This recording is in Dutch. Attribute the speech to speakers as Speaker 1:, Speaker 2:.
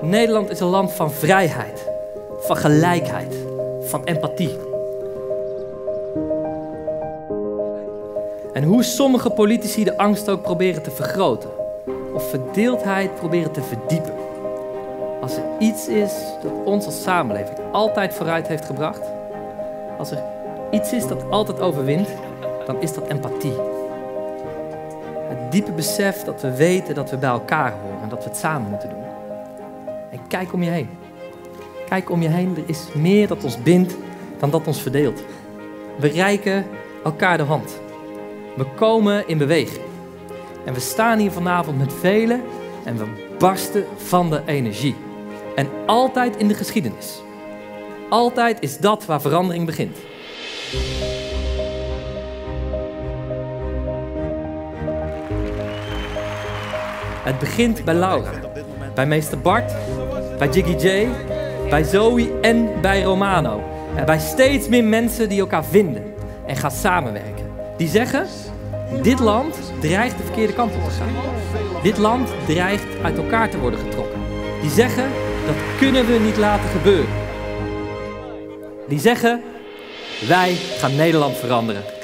Speaker 1: Nederland is een land van vrijheid, van gelijkheid, van empathie. En hoe sommige politici de angst ook proberen te vergroten of verdeeldheid proberen te verdiepen. Als er iets is dat ons als samenleving altijd vooruit heeft gebracht, als er iets is dat altijd overwint, dan is dat empathie. Het diepe besef dat we weten dat we bij elkaar horen en dat we het samen moeten doen. En kijk om je heen. Kijk om je heen, er is meer dat ons bindt dan dat ons verdeelt. We reiken elkaar de hand. We komen in beweging. En we staan hier vanavond met velen en we barsten van de energie. En altijd in de geschiedenis. Altijd is dat waar verandering begint. Het begint bij Laura, bij meester Bart, bij Jiggy J, bij Zoe en bij Romano. En bij steeds meer mensen die elkaar vinden en gaan samenwerken. Die zeggen, dit land dreigt de verkeerde kant op te gaan. Dit land dreigt uit elkaar te worden getrokken. Die zeggen, dat kunnen we niet laten gebeuren. Die zeggen, wij gaan Nederland veranderen.